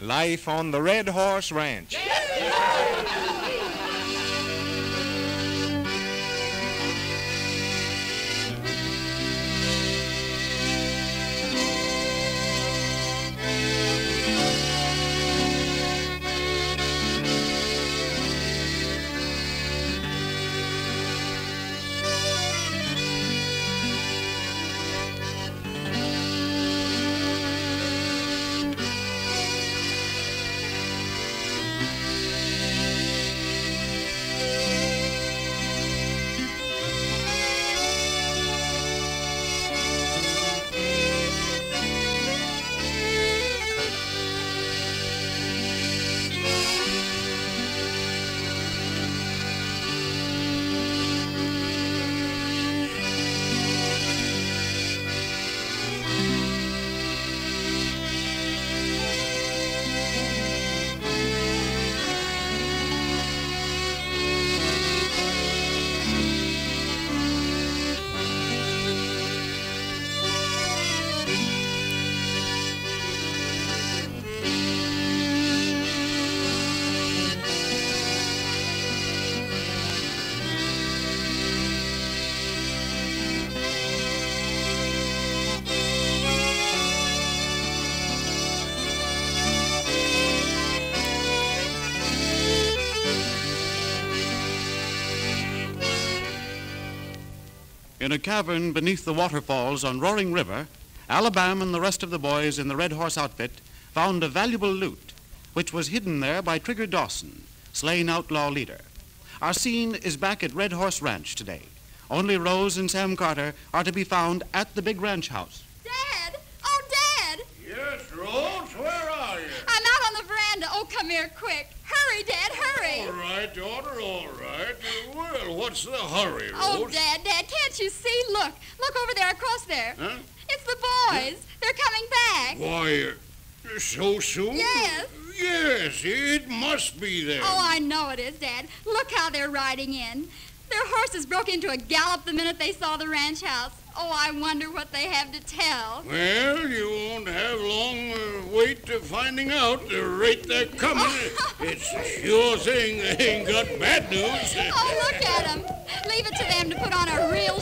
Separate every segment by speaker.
Speaker 1: Life on the Red Horse Ranch.
Speaker 2: In a cavern beneath the waterfalls on Roaring River, Alabam and the rest of the boys in the Red Horse outfit found a valuable loot, which was hidden there by Trigger Dawson, slain outlaw leader. Our scene is back at Red Horse Ranch today. Only Rose and Sam Carter are to be found at the big ranch house.
Speaker 3: Dad! Oh, Dad!
Speaker 4: Yes, Rose, where are you?
Speaker 3: I'm out on the veranda. Oh, come here quick. Hurry, Dad, hurry.
Speaker 4: All right, daughter, all right. Well, what's the hurry, Rose?
Speaker 3: Oh, Dad, Dad, can't you see? Look, look over there, across there.
Speaker 4: Huh?
Speaker 3: It's the boys. They're coming back.
Speaker 4: Why, uh, so soon?
Speaker 3: Yes.
Speaker 4: Yes, it must be there.
Speaker 3: Oh, I know it is, Dad. Look how they're riding in. Their horses broke into a gallop the minute they saw the ranch house. Oh, I wonder what they have to tell.
Speaker 4: Well, you won't have long uh, wait to finding out the rate they're coming. it's a sure thing they ain't got bad news.
Speaker 3: Oh, look at them. Leave it to them to put on a real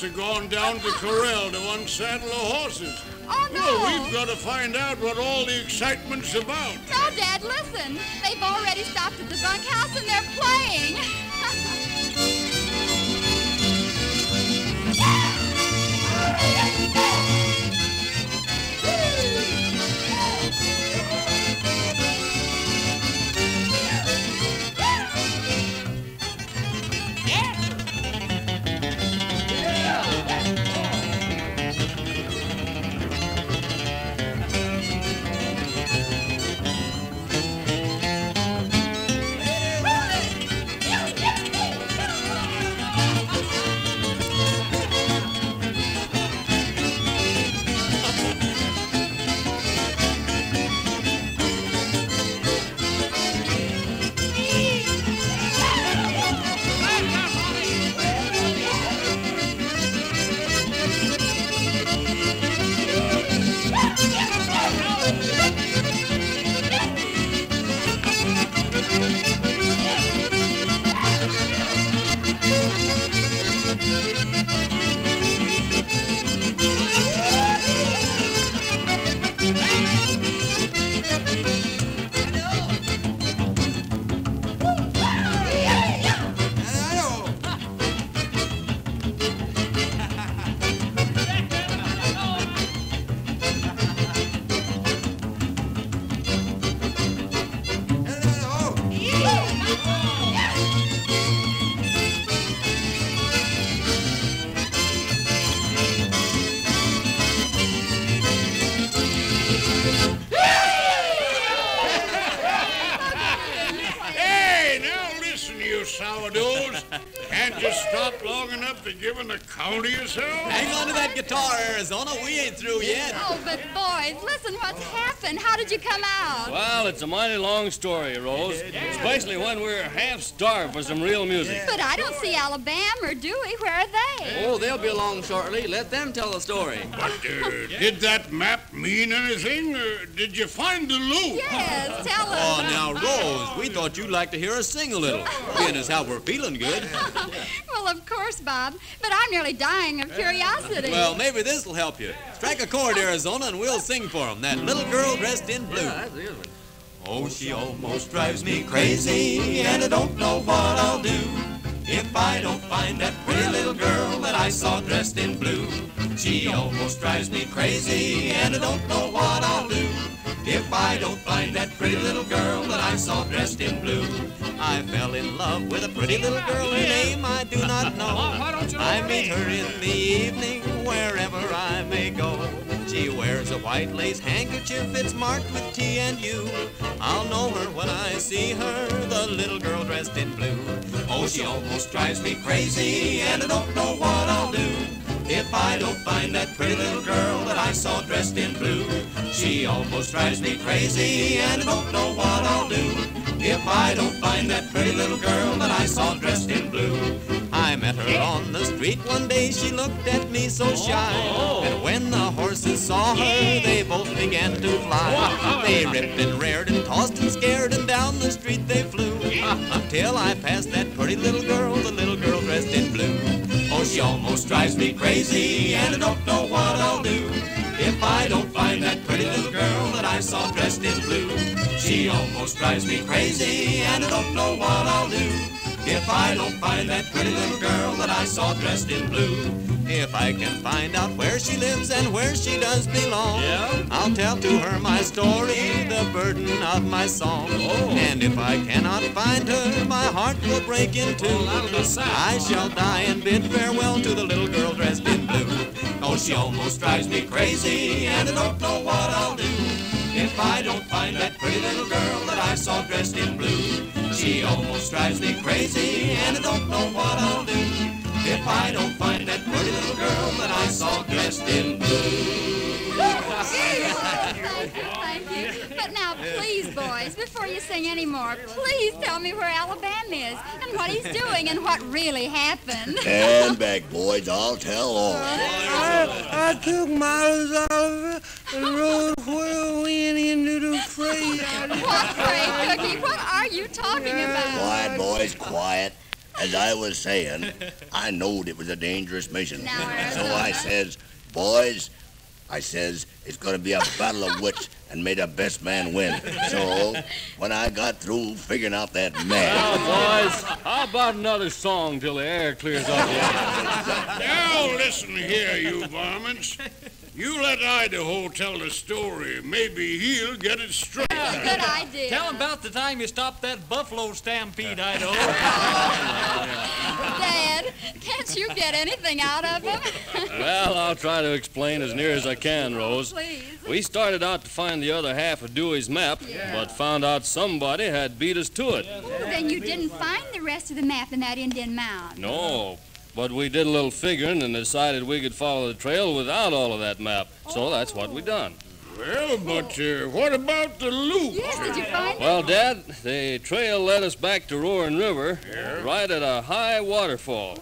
Speaker 4: must have gone down to Corral to unsaddle the horses.
Speaker 3: Oh, no.
Speaker 4: Well, we've got to find out what all the excitement's about.
Speaker 3: No, Dad, listen. They've already stopped at the bunkhouse and they're playing.
Speaker 4: you sourdoughs. Can't you stop long enough to give an account of yourself?
Speaker 5: Hang on to that guitar, Arizona. We ain't through yet.
Speaker 3: Oh, but boys, listen what's happened. How did you come out?
Speaker 6: Well, it's a mighty long story, Rose. Especially when we're half starved for some real music.
Speaker 3: But I don't see Alabam or Dewey. Where are they?
Speaker 7: Oh, they'll be along shortly. Let them tell the story.
Speaker 4: But uh, did that map mean anything? Or did you find the loot?
Speaker 3: Yes, tell us.
Speaker 5: Oh, now, Rose, we thought you'd like to hear us sing a little, being as how we're feeling good.
Speaker 3: well, of course, Bob. But I'm nearly dying of curiosity.
Speaker 5: Well, maybe this'll help you. Strike a chord, Arizona, and we'll sing for 'em. That little girl dressed in blue.
Speaker 7: Yeah, that's the other one.
Speaker 5: Oh, she almost drives me crazy, and I don't know what I'll do if I don't find that pretty little girl that I saw dressed in blue. She almost drives me crazy, and I don't know what I'll do if I don't find that pretty little girl that I saw dressed in blue. I fell in love with a pretty little girl, her name I do not know. I meet her in the evening wherever I may go. She wears a white lace handkerchief, it's marked with T and U. I'll know her when I see her, the little girl dressed in blue. Oh, she almost drives me crazy, and I don't know what I'll do. If I don't find that pretty little girl that I saw dressed in blue, she almost drives me crazy, and I don't know what I'll do. If I don't find that pretty little girl that I saw dressed in blue, I met her on the street one day. She looked at me so shy, oh. and when the horses saw her, they both began to fly. They ripped and reared and tossed and scared, and down the street they flew until I passed that pretty little girl, the little she almost drives me crazy, and I don't know what I'll do if I don't find that pretty little girl that I saw dressed in blue. She almost drives me crazy, and I don't know what I'll do if I don't find that pretty little girl that I saw dressed in blue. If I can find out where she lives and where she does belong, I'll tell to her my story, the burden of my song. Oh. And if I cannot find her, my heart will break in two. I shall die and bid farewell to the little girl dressed in blue. Oh, she almost drives me crazy, and I don't know what I'll do if I don't find that pretty little girl that I saw dressed in blue. She almost drives me crazy, and I don't know what I'll do if I don't find that pretty little girl that I saw dressed in blue.
Speaker 3: Thank you, thank you. But now, please, boys, before you sing any more, please tell me where Alabam is and what he's doing and what really happened.
Speaker 8: Stand back, boys. I'll tell all.
Speaker 9: I, I took Miles Oliver
Speaker 3: you talking about?
Speaker 8: Quiet, boys, quiet. As I was saying, I knowed it was a dangerous mission.
Speaker 3: Now,
Speaker 8: So I says, boys, I says, it's gonna be a battle of wits and may the best man win. So, when I got through figuring out that man.
Speaker 6: Now, boys, how about another song till the air clears up?
Speaker 4: Now listen here, you varmints. You let Idaho tell the story. Maybe he'll get it straight.
Speaker 3: Oh, good idea.
Speaker 5: Tell 'em about the time you stopped that buffalo stampede, Idaho.
Speaker 3: Dad, can't you get anything out of him?
Speaker 6: Well, I'll try to explain as near as I can, Rose.
Speaker 3: Please.
Speaker 6: We started out to find the other half of Dewey's map, but found out somebody had beat us to it.
Speaker 3: Oh, then you didn't find the rest of the map in that Indian mound.
Speaker 6: No, but we did a little figuring and decided we could follow the trail without all of that map. So that's what we done.
Speaker 4: Well, but uh, what about the loot?
Speaker 3: Yes, did you find
Speaker 6: Well, Dad, the trail led us back to Roaring River, right at a high waterfall.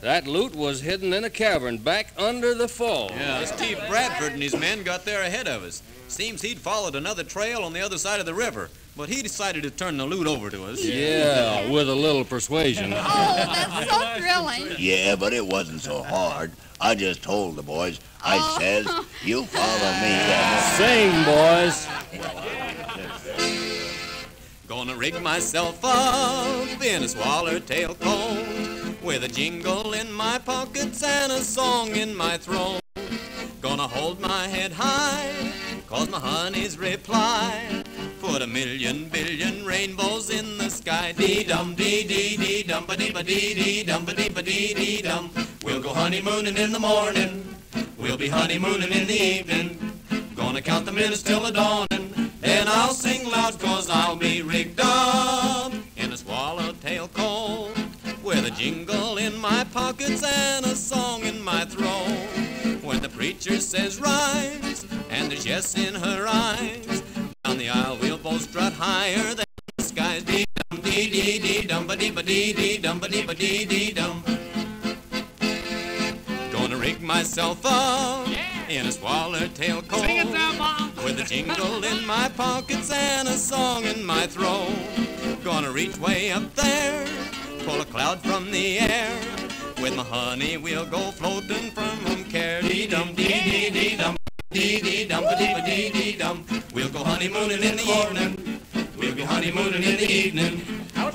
Speaker 6: That loot was hidden in a cavern back under the fall.
Speaker 5: Yeah, Steve Bradford and his men got there ahead of us. Seems he'd followed another trail on the other side of the river, but he decided to turn the loot over to us.
Speaker 6: Yeah, with a little persuasion.
Speaker 3: Oh, that's so thrilling.
Speaker 8: yeah, but it wasn't so hard. I just told the boys. I
Speaker 3: Oh.
Speaker 8: says, you follow me. and
Speaker 6: Sing, boys.
Speaker 5: Gonna rig myself up in a swallertail coat with a jingle in my pockets and a song in my throat. Gonna hold my head high, cause my honey's reply. Put a million billion rainbows in the sky. Dee dum dee dee dee dum ba dee ba dee dee dum ba dee ba dee dee dum. We'll go honeymooning in the morning. We'll be honeymooning in the evening. Gonna count the minutes till the dawning. Then I'll sing loud cause I'll be rigged up in a swallowtail coat With a jingle in my pockets and a song in my throat. When the preacher says rise, and there's yes in her eyes, the aisle we'll both strut higher than the skies. Dee dum dee dee dee dum ba dee ba dee dee dum ba dee ba dee dee dum. Gonna rig myself up in a swallowtail coat with a jingle in my pockets and a song in my throat. Gonna reach way up there, pull a cloud from the air. With my honey, we'll go floating from home care. Dee dum dee dee dee dum dee dee dum ba dee ba dee dee dum. We'll go honeymooning in the evening. We'll be honeymooning in the evening.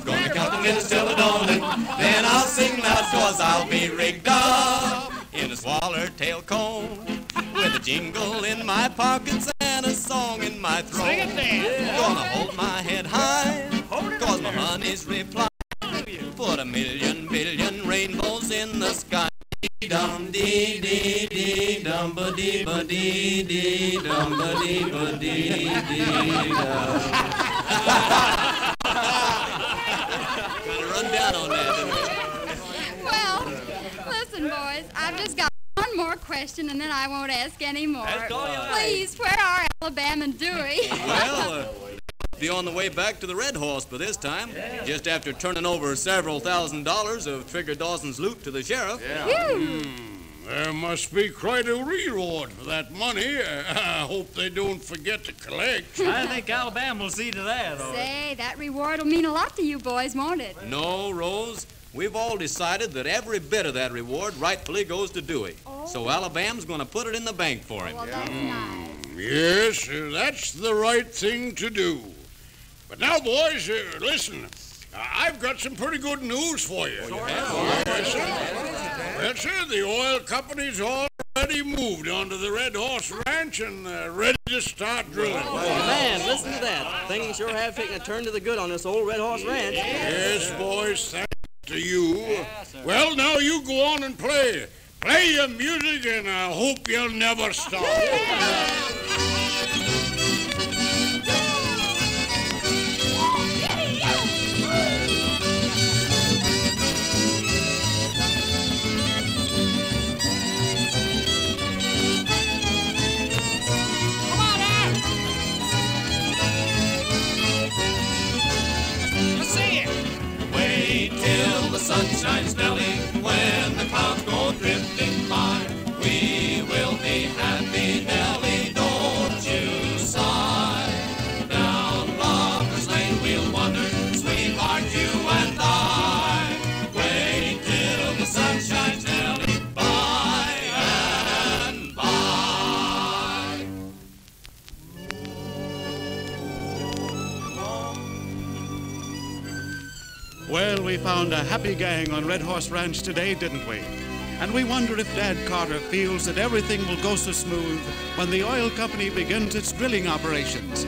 Speaker 5: Gonna count the minutes till the dawning. Then I'll sing loud cause I'll be rigged up in a swallowtail coat with a jingle in my pockets and a song in my throat.
Speaker 10: Sing it then.
Speaker 5: Gonna hold my head high, cause my honey's reply. Put a million Dum dee dee dee dum ba dee ba dee dee dum ba dee ba dee dee Kind of run down on that.
Speaker 3: Well, listen, boys, I've just got one more question and then I won't ask any more.
Speaker 7: Ask all you like.
Speaker 3: Please, where are Alabam and Dewey?
Speaker 5: Well, uh, be on the way back to the Red Horse by this time, just after turning over several thousand dollars of Trigger Dawson's loot to the sheriff.
Speaker 3: Phew. Hmm.
Speaker 4: There must be quite a reward for that money. I hope they don't forget to collect.
Speaker 10: I think Alabam will see to that. all right.
Speaker 3: Say, that reward will mean a lot to you boys, won't it?
Speaker 5: No, Rose. We've all decided that every bit of that reward rightfully goes to Dewey. Oh. So Alabam's going to put it in the bank for him.
Speaker 3: Oh, well, that's hmm. nice.
Speaker 4: Yes, that's the right thing to do. But now, boys, uh, listen. I- I've got some pretty good news for you. Yes, sir. Yes, sir. The oil company's already moved onto the Red Horse Ranch and uh, ready to start drilling.
Speaker 7: Man, listen to that. Things sure have taken a turn to the good on this old Red Horse Ranch.
Speaker 4: Yes, boys, thanks to you. well, now you go on and play. Play your music, and I hope you'll never stop.
Speaker 10: Come
Speaker 5: till the
Speaker 2: Well, we found a happy gang on Red Horse Ranch today, didn't we? And we wonder if Dad Carter feels that everything will go so smooth when the oil company begins its drilling operations.